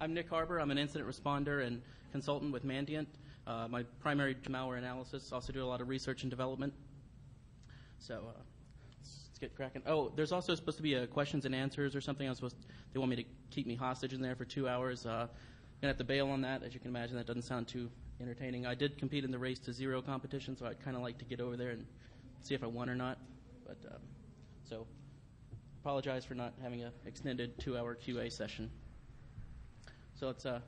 I'm Nick Harbor. I'm an incident responder and consultant with Mandiant. Uh, my primary malware analysis. Also do a lot of research and development. So uh, let's, let's get cracking. Oh, there's also supposed to be a questions and answers or something. I'm supposed. they want me to keep me hostage in there for two hours. Uh, gonna have to bail on that. As you can imagine, that doesn't sound too entertaining. I did compete in the race to zero competition, so I'd kind of like to get over there and see if I won or not. But um, so apologize for not having an extended two-hour QA session. So let's. Uh,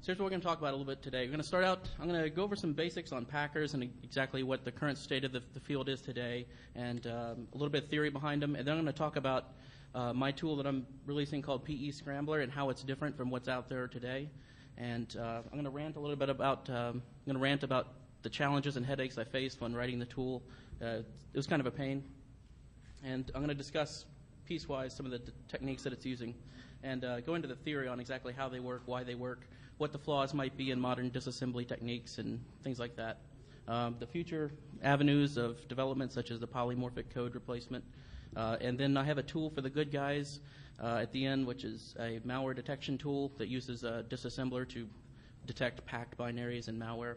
so here's what we're going to talk about a little bit today. We're going to start out. I'm going to go over some basics on Packers and exactly what the current state of the, the field is today, and um, a little bit of theory behind them. And then I'm going to talk about uh, my tool that I'm releasing called PE Scrambler and how it's different from what's out there today. And uh, I'm going to rant a little bit about. Um, I'm going to rant about the challenges and headaches I faced when writing the tool. Uh, it was kind of a pain. And I'm going to discuss piecewise some of the techniques that it's using and uh, go into the theory on exactly how they work, why they work, what the flaws might be in modern disassembly techniques, and things like that. Um, the future avenues of development, such as the polymorphic code replacement. Uh, and then I have a tool for the good guys uh, at the end, which is a malware detection tool that uses a disassembler to detect packed binaries and malware.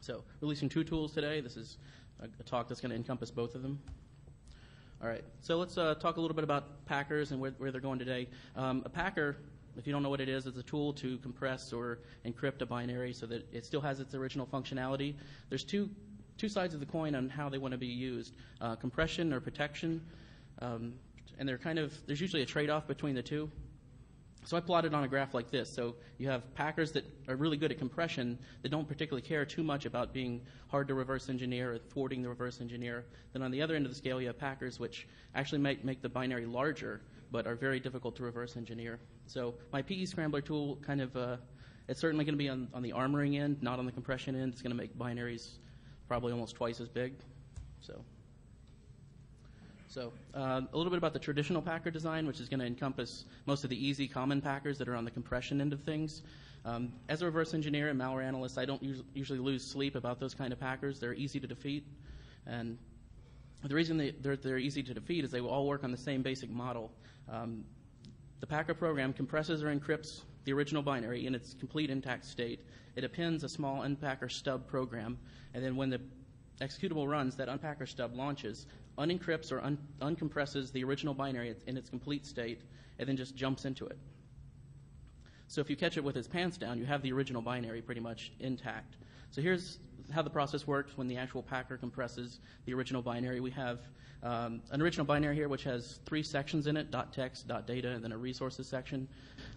So, releasing two tools today. This is a, a talk that's going to encompass both of them. All right, so let's uh, talk a little bit about packers and where, where they're going today. Um, a packer, if you don't know what it is, it's a tool to compress or encrypt a binary so that it still has its original functionality. There's two two sides of the coin on how they want to be used: uh, compression or protection, um, and they're kind of there's usually a trade-off between the two. So I plotted on a graph like this. So you have packers that are really good at compression that don't particularly care too much about being hard to reverse engineer or thwarting the reverse engineer. Then on the other end of the scale, you have packers which actually might make the binary larger but are very difficult to reverse engineer. So my PE scrambler tool kind of, uh, it's certainly going to be on, on the armoring end, not on the compression end. It's going to make binaries probably almost twice as big. So. So uh, a little bit about the traditional packer design, which is going to encompass most of the easy common packers that are on the compression end of things. Um, as a reverse engineer and malware analyst, I don't us- usually lose sleep about those kind of packers. They're easy to defeat, and the reason they, they're, they're easy to defeat is they all work on the same basic model. Um, the packer program compresses or encrypts the original binary in its complete intact state. It appends a small unpacker stub program, and then when the executable runs, that unpacker stub launches, unencrypts or un- uncompresses the original binary in its complete state, and then just jumps into it. So if you catch it with its pants down, you have the original binary pretty much intact. So here's how the process works when the actual packer compresses the original binary. We have um, an original binary here which has three sections in it, .text, .data, and then a resources section.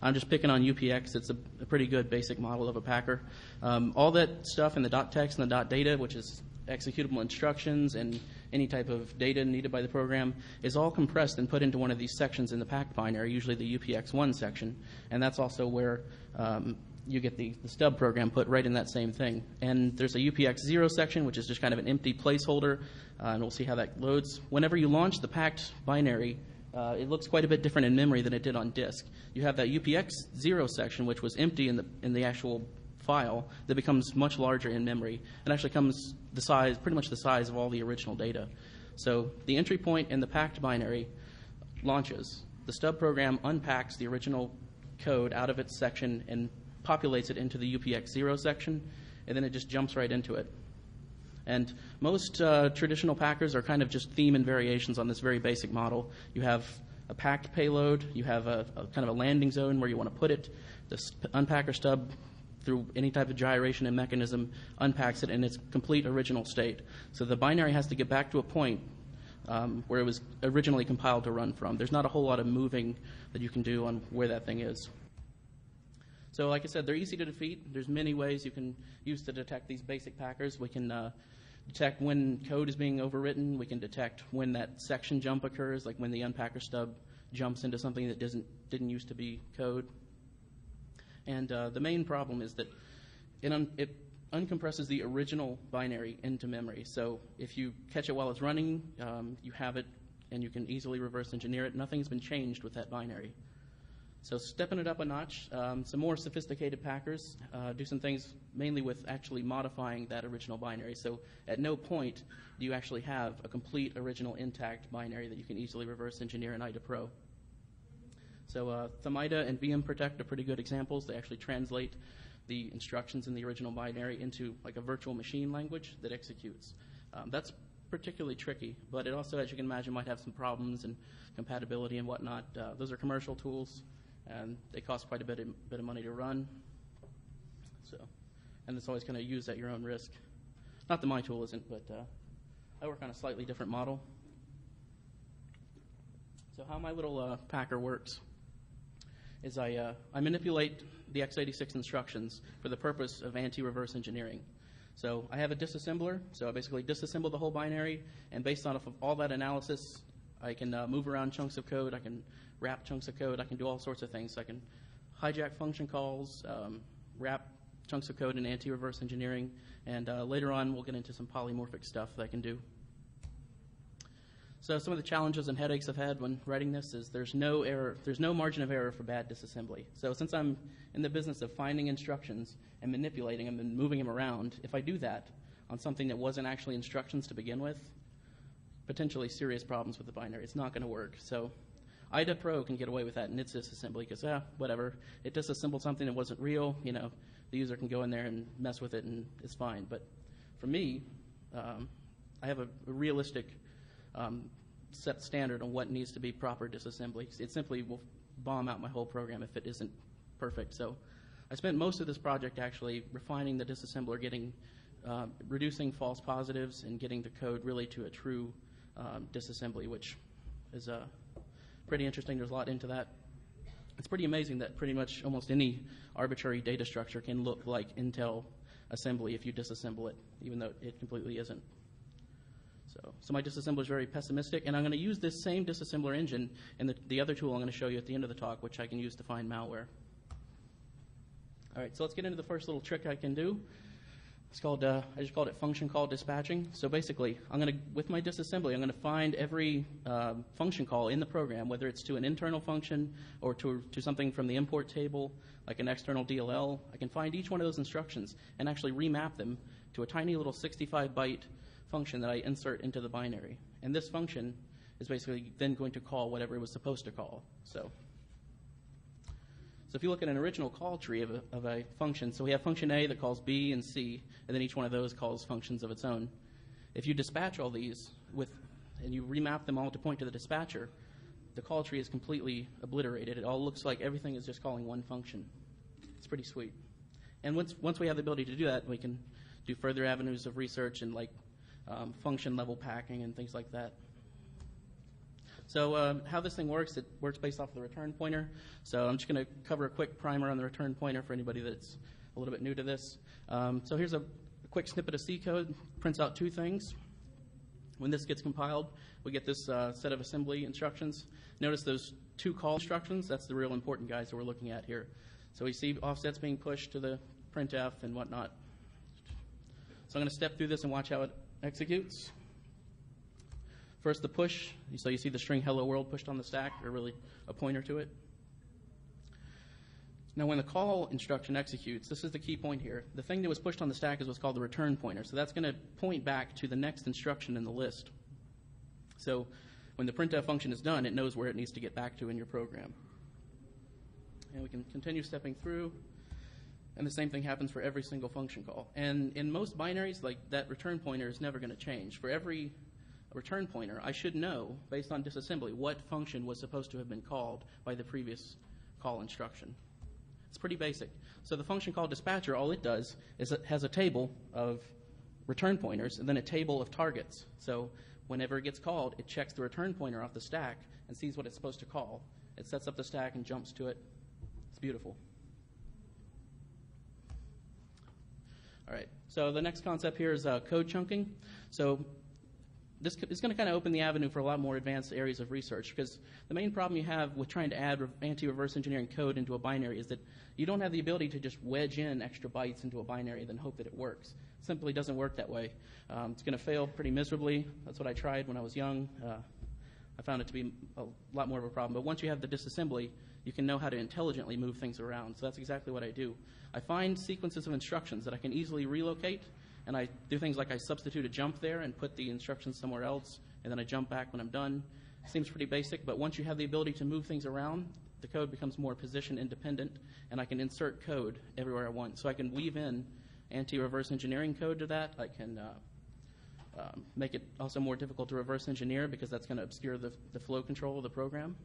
I'm just picking on UPX. It's a, a pretty good basic model of a packer. Um, all that stuff in the .text and the .data, which is executable instructions and any type of data needed by the program is all compressed and put into one of these sections in the packed binary, usually the UPX1 section. And that's also where um, you get the, the, stub program put right in that same thing. And there's a UPX0 section, which is just kind of an empty placeholder, uh, and we'll see how that loads. Whenever you launch the packed binary, uh, it looks quite a bit different in memory than it did on disk. You have that UPX0 section, which was empty in the, in the actual file that becomes much larger in memory and actually comes the size, pretty much the size of all the original data. So the entry point in the packed binary launches. The stub program unpacks the original code out of its section and populates it into the UPX0 section, and then it just jumps right into it. And most uh, traditional packers are kind of just theme and variations on this very basic model. You have a packed payload, you have a, a kind of a landing zone where you want to put it. The unpacker stub through any type of gyration and mechanism, unpacks it in its complete original state. So the binary has to get back to a point um, where it was originally compiled to run from. There's not a whole lot of moving that you can do on where that thing is. So, like I said, they're easy to defeat. There's many ways you can use to detect these basic packers. We can uh, detect when code is being overwritten. We can detect when that section jump occurs, like when the unpacker stub jumps into something that doesn't didn't used to be code. And uh, the main problem is that it, un- it uncompresses the original binary into memory. So if you catch it while it's running, um, you have it and you can easily reverse engineer it. Nothing's been changed with that binary. So stepping it up a notch, um, some more sophisticated packers uh, do some things mainly with actually modifying that original binary. So at no point do you actually have a complete original intact binary that you can easily reverse engineer in IDA Pro. So uh, Thermida and VM Protect are pretty good examples. They actually translate the instructions in the original binary into like a virtual machine language that executes. Um, that's particularly tricky, but it also, as you can imagine, might have some problems and compatibility and whatnot. Uh, those are commercial tools, and they cost quite a bit of, bit of money to run. So, and it's always kind of used at your own risk. Not that my tool isn't, but uh, I work on a slightly different model. So how my little uh, packer works is I, uh, I manipulate the x86 instructions for the purpose of anti-reverse engineering. So I have a disassembler, so I basically disassemble the whole binary, and based on all that analysis, I can uh, move around chunks of code, I can wrap chunks of code, I can do all sorts of things. I can hijack function calls, um, wrap chunks of code in anti-reverse engineering, and uh, later on we'll get into some polymorphic stuff that I can do. So some of the challenges and headaches I've had when writing this is there's no error, there's no margin of error for bad disassembly. So since I'm in the business of finding instructions and manipulating them and moving them around, if I do that on something that wasn't actually instructions to begin with, potentially serious problems with the binary. It's not going to work. So IDA Pro can get away with that in its disassembly because, ah, whatever. It disassembled something that wasn't real. You know, the user can go in there and mess with it and it's fine. But for me, um, I have a, a realistic set standard on what needs to be proper disassembly. It simply will bomb out my whole program if it isn't perfect. So I spent most of this project actually refining the disassembler, getting uh, reducing false positives, and getting the code really to a true um, disassembly, which is uh, pretty interesting. There's a lot into that. It's pretty amazing that pretty much almost any arbitrary data structure can look like Intel assembly if you disassemble it, even though it completely isn't. So, so my disassembler is very pessimistic, and I'm going to use this same disassembler engine and the, the other tool I'm going to show you at the end of the talk, which I can use to find malware. All right, so let's get into the first little trick I can do. It's called, uh, I just called it function call dispatching. So basically, I'm going to, with my disassembly, I'm going to find every uh, function call in the program, whether it's to an internal function or to, to something from the import table, like an external DLL. I can find each one of those instructions and actually remap them to a tiny little 65 byte function that I insert into the binary. And this function is basically then going to call whatever it was supposed to call. So, so if you look at an original call tree of a, of a function, so we have function A that calls B and C, and then each one of those calls functions of its own. If you dispatch all these with, and you remap them all to point to the dispatcher, the call tree is completely obliterated. It all looks like everything is just calling one function. It's pretty sweet. And once, once we have the ability to do that, we can do further avenues of research and like um, function level packing and things like that. So um, how this thing works, it works based off of the return pointer. So I'm just going to cover a quick primer on the return pointer for anybody that's a little bit new to this. Um, so here's a, a quick snippet of C code. Prints out two things. When this gets compiled, we get this uh, set of assembly instructions. Notice those two call instructions. That's the real important guys that we're looking at here. So we see offsets being pushed to the printf and whatnot. So I'm going to step through this and watch how it executes. First, the push. So you see the string hello world pushed on the stack, or really a pointer to it. Now, when the call instruction executes, this is the key point here. The thing that was pushed on the stack is what's called the return pointer. So that's going to point back to the next instruction in the list. So when the printf function is done, it knows where it needs to get back to in your program. And we can continue stepping through. And the same thing happens for every single function call. And in most binaries, like that return pointer is never going to change. For every return pointer, I should know, based on disassembly, what function was supposed to have been called by the previous call instruction. It's pretty basic. So the function called dispatcher, all it does is it has a table of return pointers and then a table of targets. So whenever it gets called, it checks the return pointer off the stack and sees what it's supposed to call. It sets up the stack and jumps to it. It's beautiful. All right. So the next concept here is uh, code chunking. So this is going to kind of open the avenue for a lot more advanced areas of research because the main problem you have with trying to add anti-reverse engineering code into a binary is that you don't have the ability to just wedge in extra bytes into a binary and then hope that it works. It simply doesn't work that way. Um, it's going to fail pretty miserably. That's what I tried when I was young. Uh, I found it to be a lot more of a problem. But once you have the disassembly, you can know how to intelligently move things around. So that's exactly what I do. I find sequences of instructions that I can easily relocate, and I do things like I substitute a jump there and put the instructions somewhere else, and then I jump back when I'm done. Seems pretty basic, but once you have the ability to move things around, the code becomes more position independent, and I can insert code everywhere I want. So I can weave in anti-reverse engineering code to that. I can uh, um, make it also more difficult to reverse engineer because that's going to obscure the, the flow control of the program.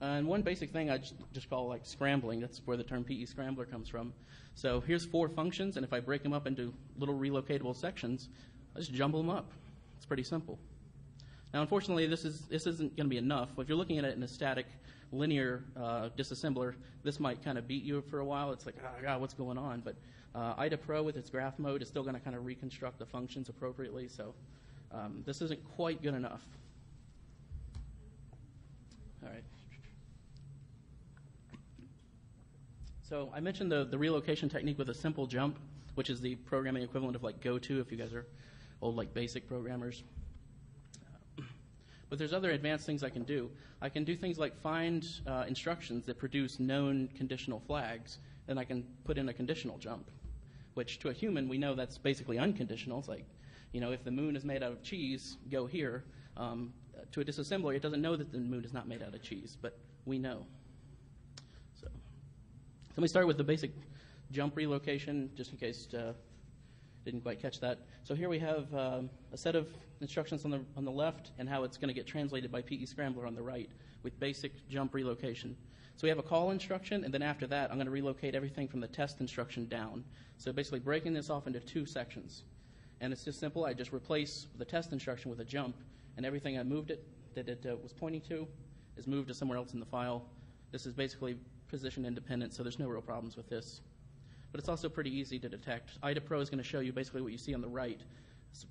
And one basic thing I just, call like scrambling. That's where the term PE scrambler comes from. So here's four functions, and if I break them up into little relocatable sections, I just jumble them up. It's pretty simple. Now, unfortunately, this, is, this isn't going to be enough. If you're looking at it in a static, linear uh, disassembler, this might kind of beat you for a while. It's like, oh, God, what's going on? But uh, IDA Pro with its graph mode is still going to kind of reconstruct the functions appropriately. So um, this isn't quite good enough. All right. So I mentioned the, the relocation technique with a simple jump, which is the programming equivalent of like GoTo if you guys are old like basic programmers. But there's other advanced things I can do. I can do things like find uh, instructions that produce known conditional flags, and I can put in a conditional jump, which to a human we know that's basically unconditional. It's like, you know, if the moon is made out of cheese, go here. Um, to a disassembler, it doesn't know that the moon is not made out of cheese, but we know. So, let me start with the basic jump relocation, just in case uh, didn't quite catch that. So here we have um, a set of instructions on the, on the left and how it's going to get translated by PE Scrambler on the right with basic jump relocation. So we have a call instruction, and then after that, I'm going to relocate everything from the test instruction down. So basically breaking this off into two sections. And it's just simple. I just replace the test instruction with a jump, and everything I moved it that it uh, was pointing to is moved to somewhere else in the file. This is basically position independent, so there's no real problems with this but it's also pretty easy to detect. IDA Pro is going to show you basically what you see on the right,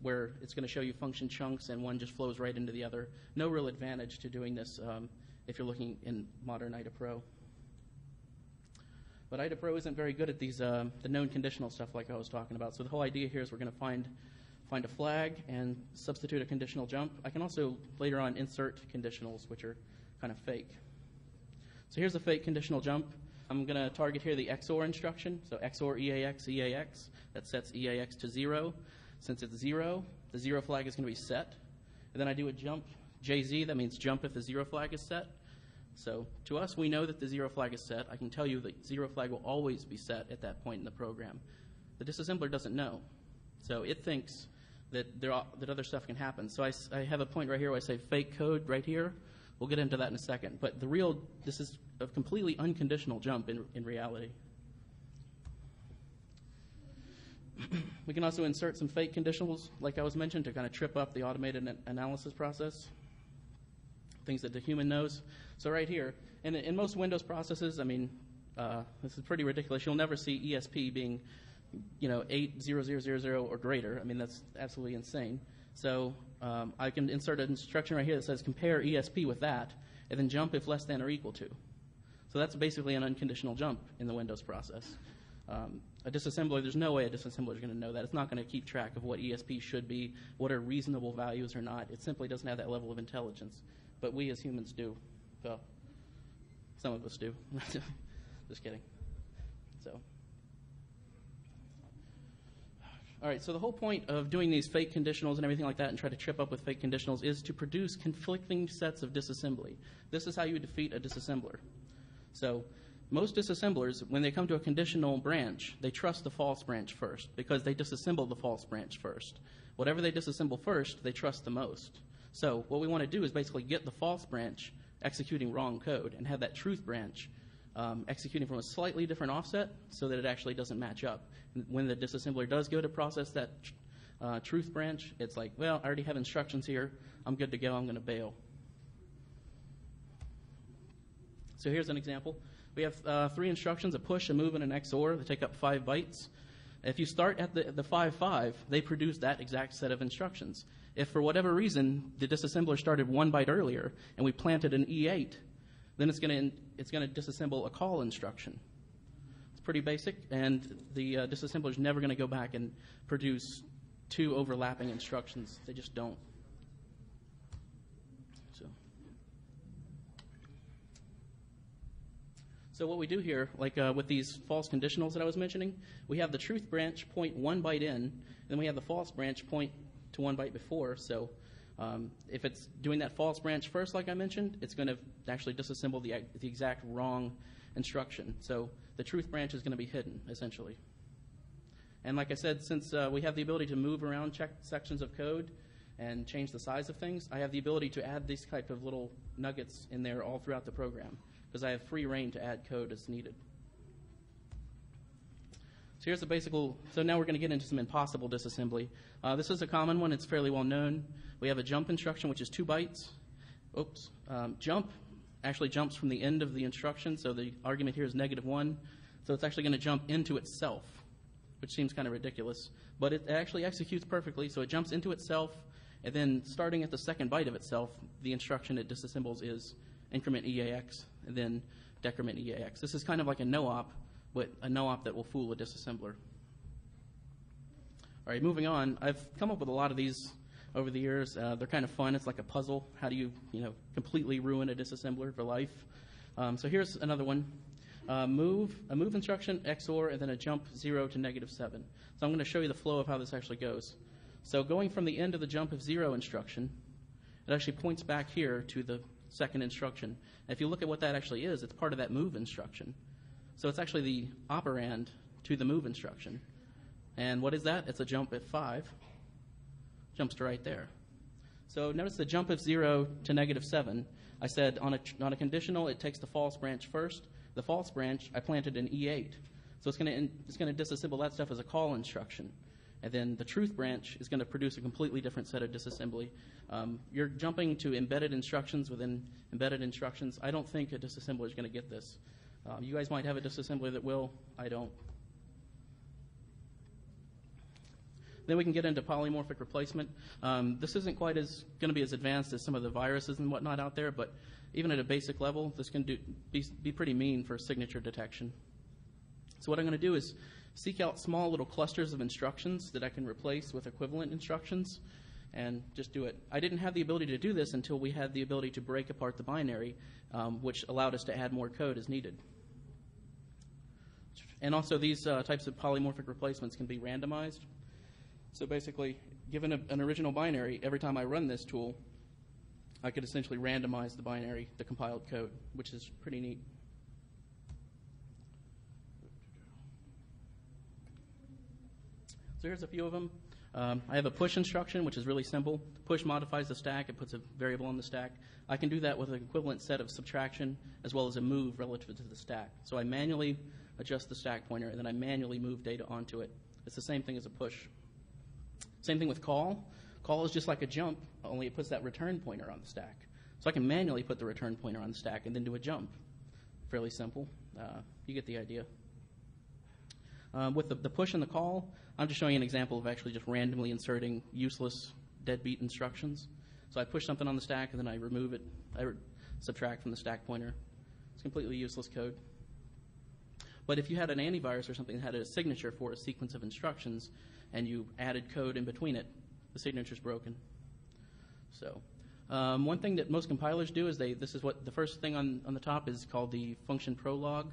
where it's going to show you function chunks and one just flows right into the other. No real advantage to doing this um, if you're looking in modern IDA Pro. But IDA Pro isn't very good at these uh, the known conditional stuff like I was talking about. So the whole idea here is we're going to find find a flag and substitute a conditional jump. I can also later on insert conditionals, which are kind of fake. So here's a fake conditional jump. I'm going to target here the XOR instruction. So XOR EAX, EAX. That sets EAX to 0. Since it's 0, the 0 flag is going to be set. And then I do a jump JZ. That means jump if the 0 flag is set. So to us, we know that the 0 flag is set. I can tell you that 0 flag will always be set at that point in the program. The disassembler doesn't know. So it thinks that, there are, that other stuff can happen. So I, I have a point right here where I say fake code right here. We'll get into that in a second. But the real, this is a completely unconditional jump in, in reality. we can also insert some fake conditionals, like I was mentioned, to kind of trip up the automated analysis process, things that the human knows. So right here, in, in most Windows processes, I mean, uh, this is pretty ridiculous. You'll never see ESP being, you know, 80000 or greater. I mean, that's absolutely insane. So um, I can insert an instruction right here that says compare ESP with that, and then jump if less than or equal to. So that's basically an unconditional jump in the Windows process. Um, a disassembler, there's no way a disassembler is going to know that. It's not going to keep track of what ESP should be, what are reasonable values or not. It simply doesn't have that level of intelligence. But we as humans do. Well, some of us do. Just kidding. So. All right, so the whole point of doing these fake conditionals and everything like that and try to trip up with fake conditionals is to produce conflicting sets of disassembly. This is how you defeat a disassembler. So most disassemblers, when they come to a conditional branch, they trust the false branch first because they disassemble the false branch first. Whatever they disassemble first, they trust the most. So what we want to do is basically get the false branch executing wrong code and have that truth branch um, executing from a slightly different offset so that it actually doesn't match up. When the disassembler does go to process that uh, truth branch, it's like, well, I already have instructions here. I'm good to go. I'm going to bail. So here's an example. We have uh, three instructions, a push, a move, and an XOR. They take up five bytes. If you start at the, the 5-5, they produce that exact set of instructions. If for whatever reason the disassembler started one byte earlier and we planted an E8, then it's going to it's going to disassemble a call instruction. Pretty basic, and the uh, disassembler is never going to go back and produce two overlapping instructions. They just don't. So, so what we do here, like uh, with these false conditionals that I was mentioning, we have the truth branch point one byte in, and then we have the false branch point to one byte before. So Um, if it's doing that false branch first, like I mentioned, it's going to actually disassemble the, the exact wrong instruction. So the truth branch is going to be hidden, essentially. And like I said, since uh, we have the ability to move around check sections of code and change the size of things, I have the ability to add these type of little nuggets in there all throughout the program because I have free reign to add code as needed. So here's the basic. So now we're going to get into some impossible disassembly. Uh, this is a common one. It's fairly well known. We have a jump instruction, which is two bytes. Oops. Um, jump actually jumps from the end of the instruction, so the argument here is negative one. So it's actually going to jump into itself, which seems kind of ridiculous. But it actually executes perfectly, so it jumps into itself, and then starting at the second byte of itself, the instruction it disassembles is increment EAX, and then decrement EAX. This is kind of like a no-op, but a no-op that will fool a disassembler. All right, moving on. I've come up with a lot of these over the years. Uh, they're kind of fun. It's like a puzzle. How do you, you know, completely ruin a disassembler for life? Um, so here's another one. Uh, move, a move instruction, XOR, and then a jump 0 to negative 7. So I'm going to show you the flow of how this actually goes. So going from the end of the jump of 0 instruction, it actually points back here to the second instruction. And if you look at what that actually is, it's part of that move instruction. So it's actually the operand to the move instruction. And what is that? It's a jump at 5 jumps to right there. So notice the jump of 0 to negative 7. I said on a, on a conditional, it takes the false branch first. The false branch, I planted an E8. So it's going to it's going to disassemble that stuff as a call instruction. And then the truth branch is going to produce a completely different set of disassembly. Um, you're jumping to embedded instructions within embedded instructions. I don't think a disassembler is going to get this. Um, you guys might have a disassembler that will. I don't. Then we can get into polymorphic replacement. Um, this isn't quite as going to be as advanced as some of the viruses and whatnot out there, but even at a basic level, this can do, be, be pretty mean for signature detection. So what I'm going to do is seek out small little clusters of instructions that I can replace with equivalent instructions and just do it. I didn't have the ability to do this until we had the ability to break apart the binary, um, which allowed us to add more code as needed. And also, these uh, types of polymorphic replacements can be randomized. So basically, given a, an original binary, every time I run this tool, I could essentially randomize the binary, the compiled code, which is pretty neat. So here's a few of them. Um, I have a push instruction, which is really simple. Push modifies the stack. It puts a variable on the stack. I can do that with an equivalent set of subtraction as well as a move relative to the stack. So I manually adjust the stack pointer, and then I manually move data onto it. It's the same thing as a push. Same thing with call. Call is just like a jump, only it puts that return pointer on the stack. So I can manually put the return pointer on the stack and then do a jump. Fairly simple. Uh, you get the idea. Um, with the, the, push and the call, I'm just showing you an example of actually just randomly inserting useless deadbeat instructions. So I push something on the stack and then I remove it, I re- subtract from the stack pointer. It's completely useless code. But if you had an antivirus or something that had a signature for a sequence of instructions, and you added code in between it, the signature's broken. So um, one thing that most compilers do is they, this is what the first thing on, on the top is called the function prolog.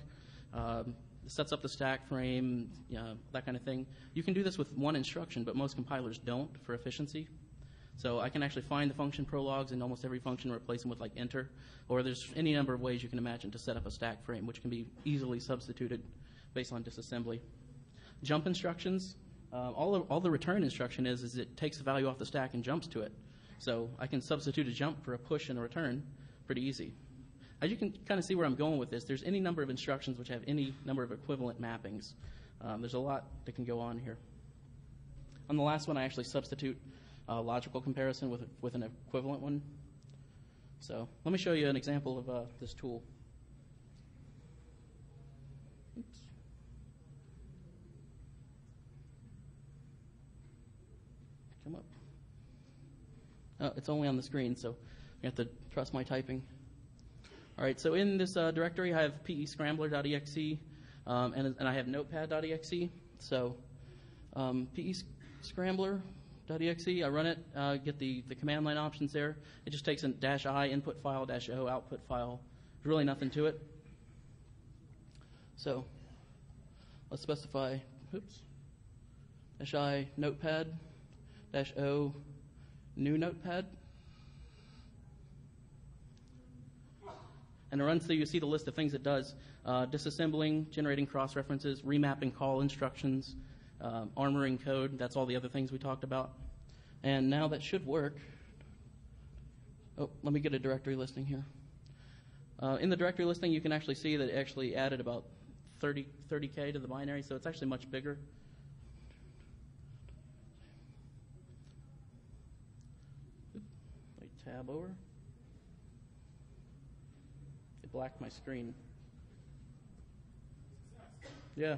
Um, sets up the stack frame, you know, that kind of thing. You can do this with one instruction, but most compilers don't for efficiency. So I can actually find the function prologs in almost every function and replace them with like enter, or there's any number of ways you can imagine to set up a stack frame, which can be easily substituted based on disassembly. Jump instructions, uh, all, all the return instruction is is it takes the value off the stack and jumps to it. So I can substitute a jump for a push and a return pretty easy. As you can kind of see where I'm going with this, there's any number of instructions which have any number of equivalent mappings. Um, there's a lot that can go on here. On the last one, I actually substitute a logical comparison with, with an equivalent one. So let me show you an example of uh, this tool. come up? Oh, it's only on the screen, so you have to trust my typing. All right, so in this uh, directory, I have pe-scrambler.exe, um, and, and I have notepad.exe. So um, pe-scrambler.exe, I run it, uh, get the, the command line options there. It just takes a dash i input file, dash o output file. There's really nothing to it. So let's specify, oops, dash i notepad dash O new notepad. And it runs through, you see the list of things it does uh, disassembling, generating cross references, remapping call instructions, uh, armoring code. That's all the other things we talked about. And now that should work. Oh, let me get a directory listing here. Uh, in the directory listing, you can actually see that it actually added about 30, 30K to the binary, so it's actually much bigger. Tab over. It blacked my screen. Yeah.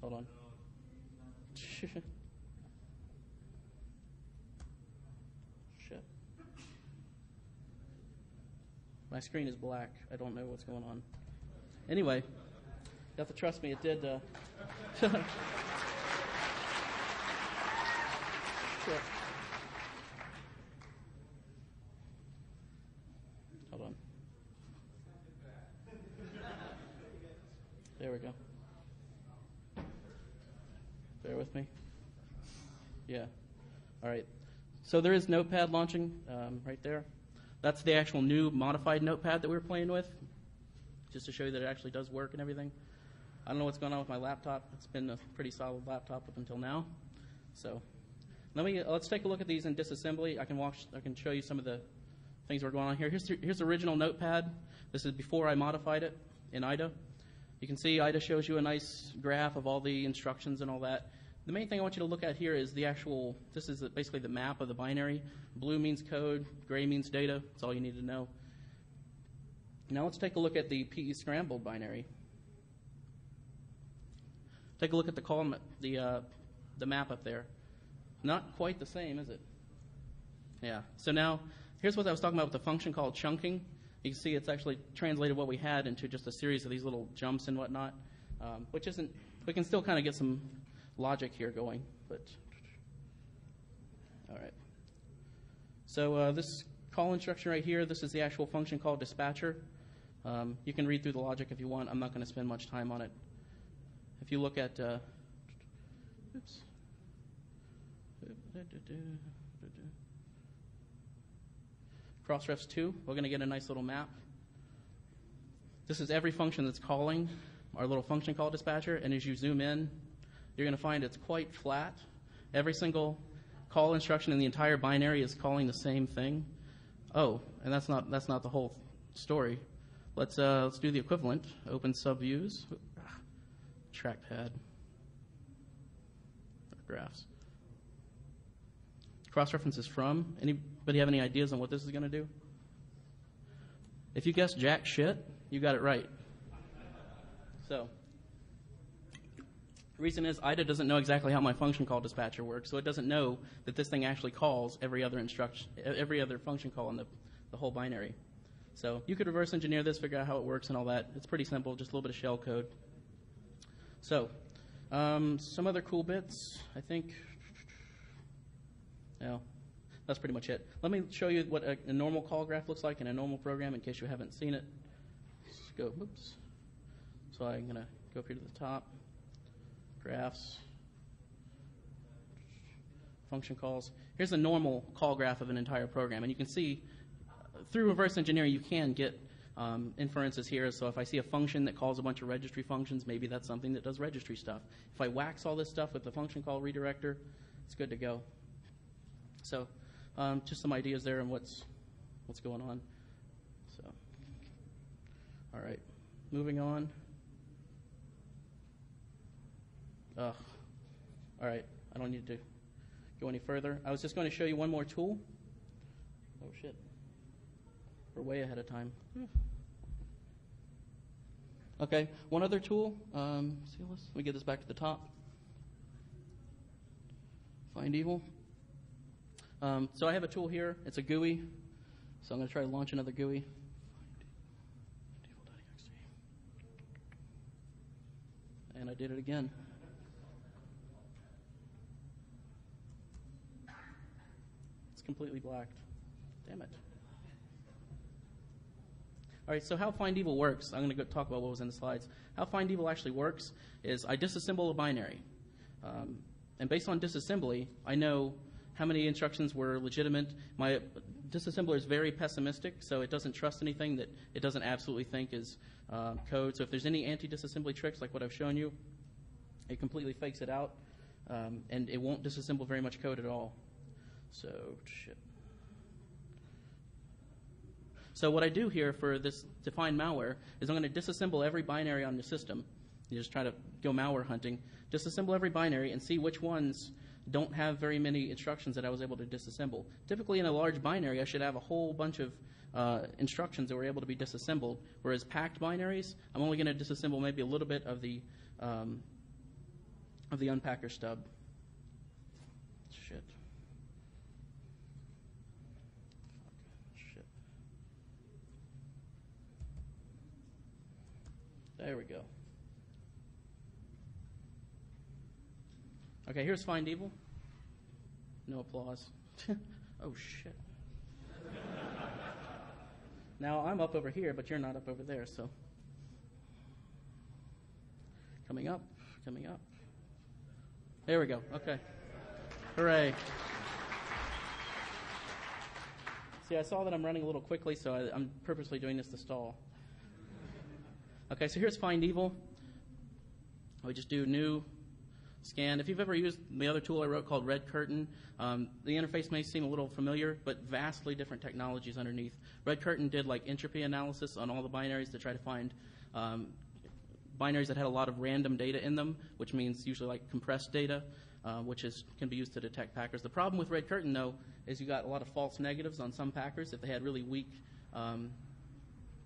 Hold on. Shit. My screen is black. I don't know what's going on. Anyway, you have to trust me. It did. Uh, Shit. Hold on. There we go. Bear with me. Yeah. All right. So there is Notepad launching um, right there. That's the actual new modified Notepad that we were playing with, just to show you that it actually does work and everything. I don't know what's going on with my laptop. It's been a pretty solid laptop up until now. So let me let's take a look at these in disassembly. I can walk. I can show you some of the things that are going on here. Here's here's the original Notepad. This is before I modified it in IDA. You can see IDA shows you a nice graph of all the instructions and all that. The main thing I want you to look at here is the actual, this is basically the map of the binary. Blue means code, gray means data. That's all you need to know. Now let's take a look at the PE scrambled binary. Take a look at the column, the, uh, the map up there. Not quite the same, is it? Yeah. So now, here's what I was talking about with the function called chunking. You can see it's actually translated what we had into just a series of these little jumps and whatnot, um, which isn't, we can still kind of get some logic here going, but all right. So uh, this call instruction right here, this is the actual function called dispatcher. Um, you can read through the logic if you want. I'm not going to spend much time on it. If you look at, uh, oops. Crossrefs 2, we're going to get a nice little map. This is every function that's calling our little function call dispatcher, and as you zoom in, you're going to find it's quite flat. Every single call instruction in the entire binary is calling the same thing. Oh, and that's not that's not the whole story. Let's uh, let's do the equivalent. Open subviews, trackpad, graphs. Cross references from. Anybody have any ideas on what this is going to do? If you guessed jack shit, you got it right. So. The reason is IDA doesn't know exactly how my function call dispatcher works, so it doesn't know that this thing actually calls every other instruction, every other function call in the, the whole binary. So you could reverse engineer this, figure out how it works and all that. It's pretty simple, just a little bit of shell code. So um, some other cool bits, I think. Yeah, that's pretty much it. Let me show you what a, a normal call graph looks like in a normal program in case you haven't seen it. Let's go, oops. So I'm going to go up here to the top graphs, function calls. Here's a normal call graph of an entire program. And you can see through reverse engineering, you can get um, inferences here. So if I see a function that calls a bunch of registry functions, maybe that's something that does registry stuff. If I wax all this stuff with the function call redirector, it's good to go. So um, just some ideas there on what's what's going on. So, all right, moving on. Ugh. All right, I don't need to go any further. I was just going to show you one more tool. Oh, shit. We're way ahead of time. Okay, one other tool. Um, let me get this back to the top. Find evil. Um, so I have a tool here. It's a GUI. So I'm going to try to launch another GUI. And I did it again. Completely blacked. Damn it. All right, so how find evil works, I'm going to go talk about what was in the slides. How find evil actually works is I disassemble a binary. Um, and based on disassembly, I know how many instructions were legitimate. My disassembler is very pessimistic, so it doesn't trust anything that it doesn't absolutely think is uh, code. So if there's any anti-disassembly tricks like what I've shown you, it completely fakes it out, um, and it won't disassemble very much code at all. So, shit. So what I do here for this defined malware is I'm going to disassemble every binary on the system. You just try to go malware hunting, disassemble every binary and see which ones don't have very many instructions that I was able to disassemble. Typically in a large binary, I should have a whole bunch of uh, instructions that were able to be disassembled, whereas packed binaries, I'm only going to disassemble maybe a little bit of the um, of the unpacker stub. Shit. Shit. There we go. Okay, here's Find Evil. No applause. oh, shit. now I'm up over here, but you're not up over there, so. Coming up, coming up. There we go. Okay. Hooray. See, I saw that I'm running a little quickly, so I, I'm purposely doing this to stall. Okay, so here's Find Evil. We just do new scan. If you've ever used the other tool I wrote called Red Curtain, um, the interface may seem a little familiar, but vastly different technologies underneath. Red Curtain did like entropy analysis on all the binaries to try to find um, binaries that had a lot of random data in them, which means usually like compressed data, uh, which is, can be used to detect packers. The problem with Red Curtain, though, is you got a lot of false negatives on some packers. If they had really weak, um,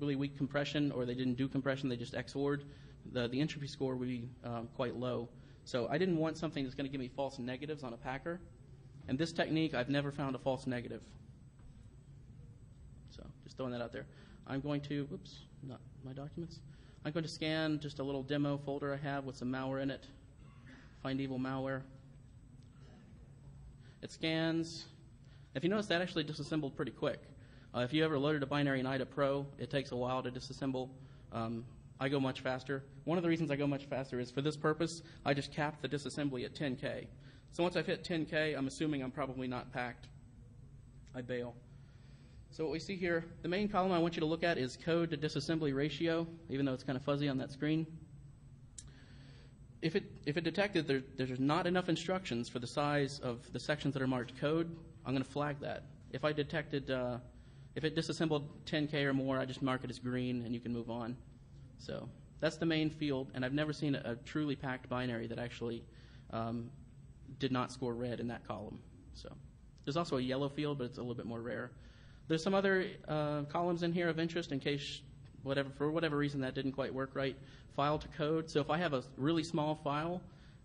really weak compression, or they didn't do compression, they just XORed, the, the entropy score would be um, quite low. So I didn't want something that's going to give me false negatives on a packer. And this technique, I've never found a false negative. So just throwing that out there. I'm going to, whoops, not my documents. I'm going to scan just a little demo folder I have with some malware in it. Find evil malware. It scans. If you notice, that actually disassembled pretty quick. Uh, if you ever loaded a binary in IDA Pro, it takes a while to disassemble. Um, I go much faster. One of the reasons I go much faster is for this purpose, I just cap the disassembly at 10K. So once I've hit 10K, I'm assuming I'm probably not packed. I bail. So what we see here, the main column I want you to look at is code to disassembly ratio, even though it's kind of fuzzy on that screen. If it, if it detected there, there's not enough instructions for the size of the sections that are marked code, I'm going to flag that. If I detected, uh, if it disassembled 10K or more, I just mark it as green and you can move on. So that's the main field, and I've never seen a, a truly packed binary that actually um, did not score red in that column. So there's also a yellow field, but it's a little bit more rare. There's some other uh, columns in here of interest in case whatever for whatever reason that didn't quite work right. File to code. So if I have a really small file,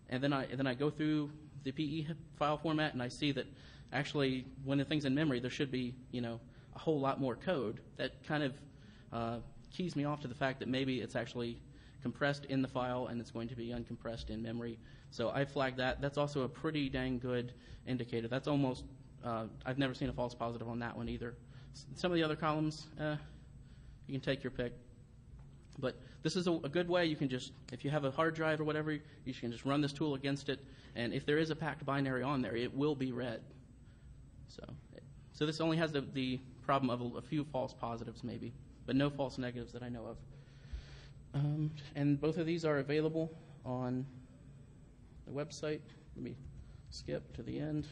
and then I and then I go through the PE file format, and I see that actually when the thing's in memory, there should be you know a whole lot more code. That kind of uh, keys me off to the fact that maybe it's actually compressed in the file and it's going to be uncompressed in memory. So I flagged that. That's also a pretty dang good indicator. That's almost, uh, I've never seen a false positive on that one either. Some of the other columns, uh, you can take your pick. But this is a, a, good way. You can just, if you have a hard drive or whatever, you can just run this tool against it. And if there is a packed binary on there, it will be read. So, so this only has the, the problem of a, a few false positives maybe but no false negatives that I know of. Um, and both of these are available on the website. Let me skip to the end.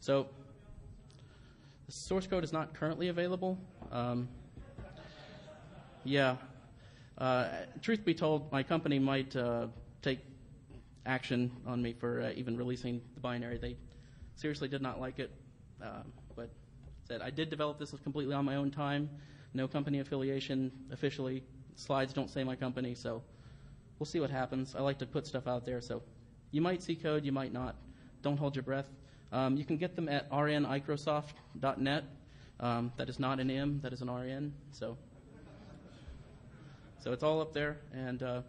So the source code is not currently available. Um, yeah. Uh, truth be told, my company might uh, take action on me for uh, even releasing the binary. They seriously did not like it, um, but said I did develop this completely on my own time. No company affiliation officially. Slides don't say my company, so we'll see what happens. I like to put stuff out there, so you might see code, you might not. Don't hold your breath. Um, you can get them at rnmicrosoft.net. Um, that is not an M, that is an RN. So so it's all up there, and uh,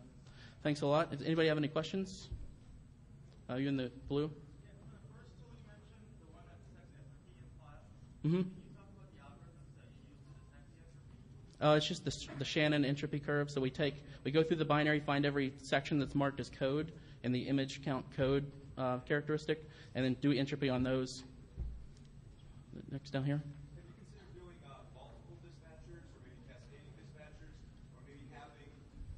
thanks a lot. Does anybody have any questions? Uh, you in the blue? Mm-hmm. Uh, it's just the, the Shannon entropy curve. So we take, we go through the binary, find every section that's marked as code and the image count code uh, characteristic, and then do entropy on those. Next down here. Have you considered doing uh, multiple dispatchers or maybe cascading dispatchers or maybe having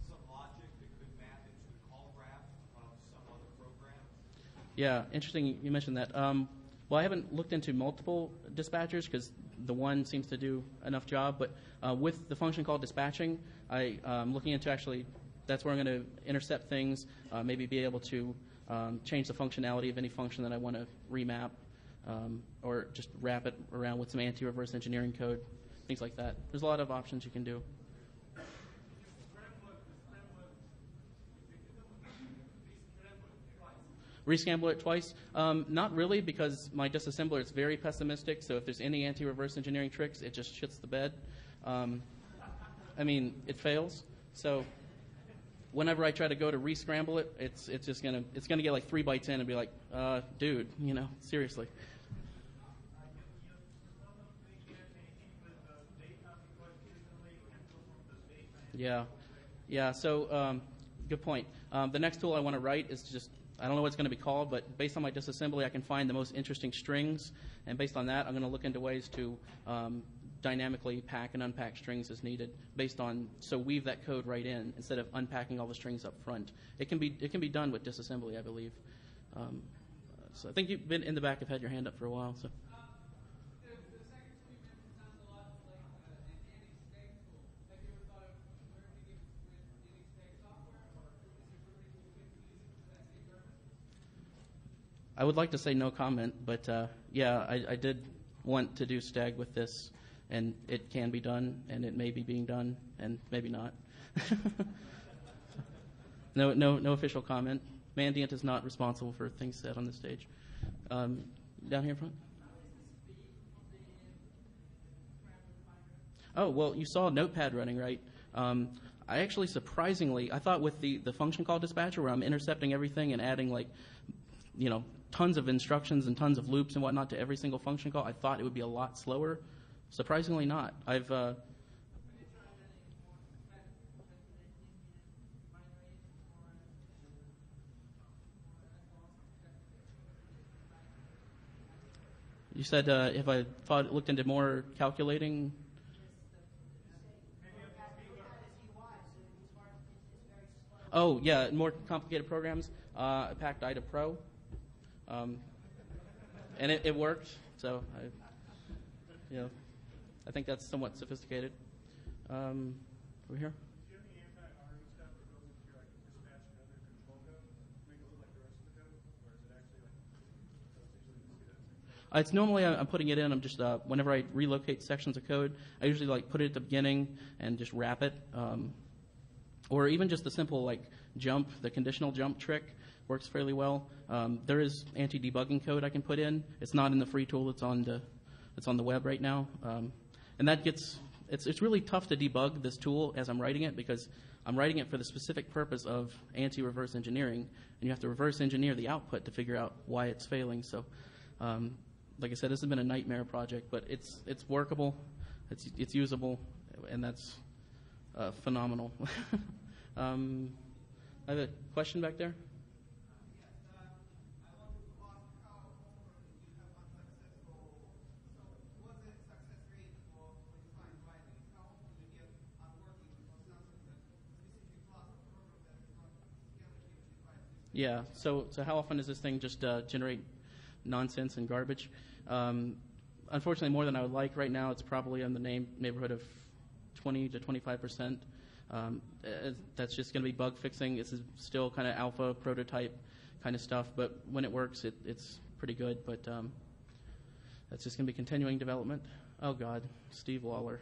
some logic that could map into the call graph of some other program? Yeah, interesting you mentioned that. Um, well, I haven't looked into multiple dispatchers because the one seems to do enough job. But uh, with the function called dispatching, I, am looking into actually that's where I'm going to intercept things, uh, maybe be able to um, change the functionality of any function that I want to remap, um, or just wrap it around with some anti-reverse engineering code, things like that. There's a lot of options you can do. Rescramble it twice? Um, not really, because my disassembler is very pessimistic. So if there's any anti-reverse engineering tricks, it just shits the bed. Um, I mean, it fails. So whenever I try to go to rescramble it, it's it's just gonna it's gonna get like three bytes in and be like, uh, dude, you know, seriously. Yeah, yeah. So um, good point. Um, the next tool I want to write is just I don't know what it's going to be called, but based on my disassembly, I can find the most interesting strings, and based on that, I'm going to look into ways to um, dynamically pack and unpack strings as needed, based on so weave that code right in instead of unpacking all the strings up front. It can be it can be done with disassembly, I believe. Um, so I think you've been in the back. Have had your hand up for a while. So. I would like to say no comment, but uh, yeah, I, I did want to do Stag with this, and it can be done, and it may be being done, and maybe not. no, no, no official comment. Mandiant is not responsible for things said on the stage. Um, down here in front. Oh well, you saw Notepad running, right? Um, I actually surprisingly, I thought with the, the function call dispatcher where I'm intercepting everything and adding like, you know, tons of instructions and tons of loops and whatnot to every single function call, I thought it would be a lot slower. Surprisingly not. I've uh, You said uh, if I thought looked into more calculating. Oh yeah, more complicated programs. Uh, I packed IDA Pro, um, and it, it worked. So I, you know, I think that's somewhat sophisticated. Um, over here. Uh, it's normally I'm putting it in. I'm just uh, whenever I relocate sections of code, I usually like put it at the beginning and just wrap it, um, or even just the simple like jump, the conditional jump trick works fairly well. Um, there is anti-debugging code I can put in. It's not in the free tool. It's on the it's on the web right now, um, and that gets it's it's really tough to debug this tool as I'm writing it because I'm writing it for the specific purpose of anti-reverse engineering, and you have to reverse engineer the output to figure out why it's failing. So. Um, like I said, this has been a nightmare project, but it's it's workable, it's it's usable, and that's uh, phenomenal. um, I have a question back there. Yeah. So, so how often does this thing just uh, generate nonsense and garbage? Um, unfortunately, more than I would like right now. It's probably in the name, neighborhood of 20 to 25 percent. Um, that's just going to be bug fixing. This is still kind of alpha prototype kind of stuff, but when it works, it, it's pretty good. But um, that's just going to be continuing development. Oh God, Steve Waller.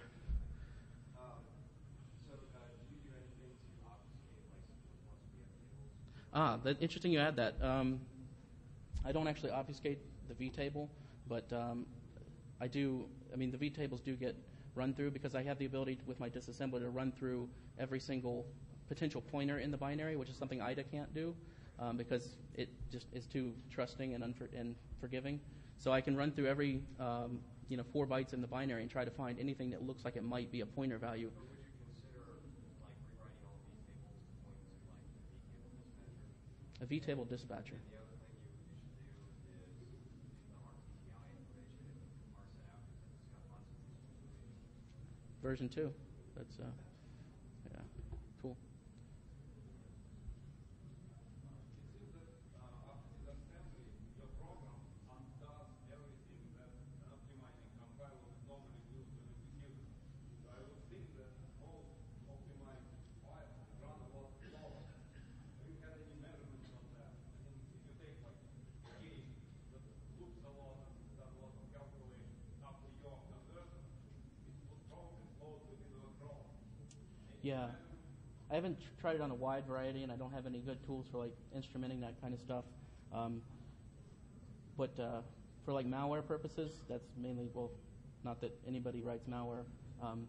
Ah, that, interesting you add that. Um, I don't actually obfuscate the V table, but um, I do. I mean, the V tables do get run through because I have the ability to, with my disassembler to run through every single potential pointer in the binary, which is something IDA can't do um, because it just is too trusting and, unfor- and forgiving. So I can run through every um, you know four bytes in the binary and try to find anything that looks like it might be a pointer value. But would you consider like rewriting all these tables to point to like the V table dispatcher? A V table dispatcher. The other thing you, you should do is the RTTI information and parse it out because it's got lots of information. Version two. That's uh, yeah, cool. It seems that uh, after disassembly, your program undoes everything that an optimizing compiler would normally do to the executor. So I would think that most optimized files run a lot slower. Have you had any measurements on that? I mean, if you take like a game that looks a lot and does a lot of calculations after your conversion, it would probably slow to a bit of a crawl. Yeah. I haven't tried it on a wide variety, and I don't have any good tools for like instrumenting that kind of stuff. Um, but uh, for like malware purposes, that's mainly well, not that anybody writes malware. Um,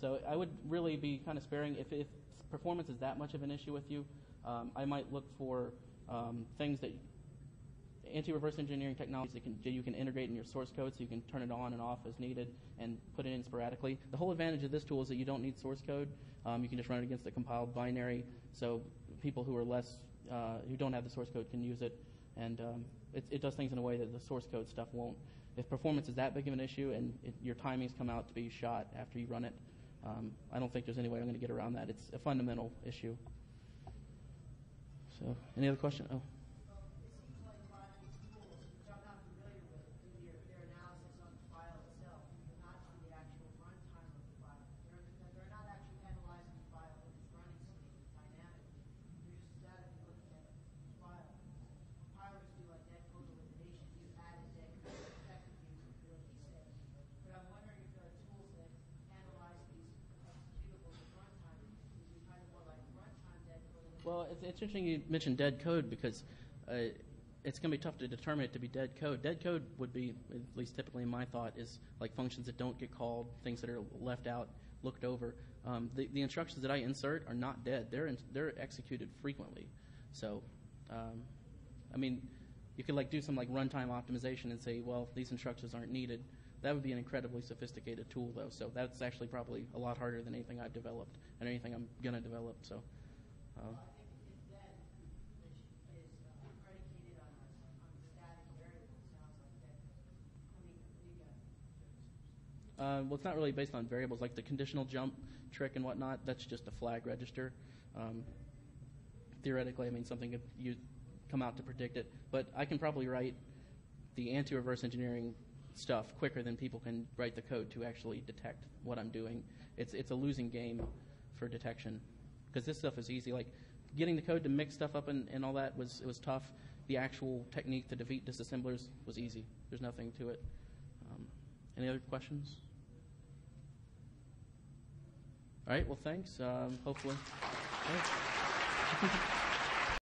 so I would really be kind of sparing if, if performance is that much of an issue with you. Um, I might look for um, things that anti-reverse engineering technologies that, can, you can integrate in your source code so you can turn it on and off as needed and put it in sporadically. The whole advantage of this tool is that you don't need source code. Um, you can just run it against a compiled binary, so people who are less, uh, who don't have the source code can use it, and um, it, it does things in a way that the source code stuff won't. If performance is that big of an issue and it, your timings come out to be shot after you run it, um, I don't think there's any way I'm going to get around that. It's a fundamental issue. So, any other question? Oh. Well, it seems like a lot of these tools, which I'm not familiar with, do their, their analysis on the file itself, but not on the actual runtime of the file. They're, they're not actually analyzing the file when it's running something dynamically. They're just statically looking at the file. Compilers do like dead code elimination, you added dead code effectively to what he said. But I'm wondering if there are tools that analyze these executables at runtime, would be kind of more like runtime dead code elimination. Well, it's, it's interesting you mentioned dead code because uh, it's going to be tough to determine it to be dead code. Dead code would be, at least typically in my thought, is like functions that don't get called, things that are left out, looked over. Um, the, the instructions that I insert are not dead. They're in, they're executed frequently. So, um, I mean, you could like do some like runtime optimization and say, well, these instructions aren't needed. That would be an incredibly sophisticated tool, though. So that's actually probably a lot harder than anything I've developed and anything I'm going to develop. So. Uh, I think if then, which is uh, predicated on a, on a static variable, sounds like that. I mean, you got, Uh, well, it's not really based on variables like the conditional jump trick and whatnot. That's just a flag register. Um, theoretically, I mean something could you come out to predict it, but I can probably write the anti-reverse engineering stuff quicker than people can write the code to actually detect what I'm doing. It's it's a losing game for detection because this stuff is easy. Like getting the code to mix stuff up and, and all that was it was tough. The actual technique to defeat disassemblers was easy. There's nothing to it. Um, any other questions? All right. Well, thanks. Um, hopefully.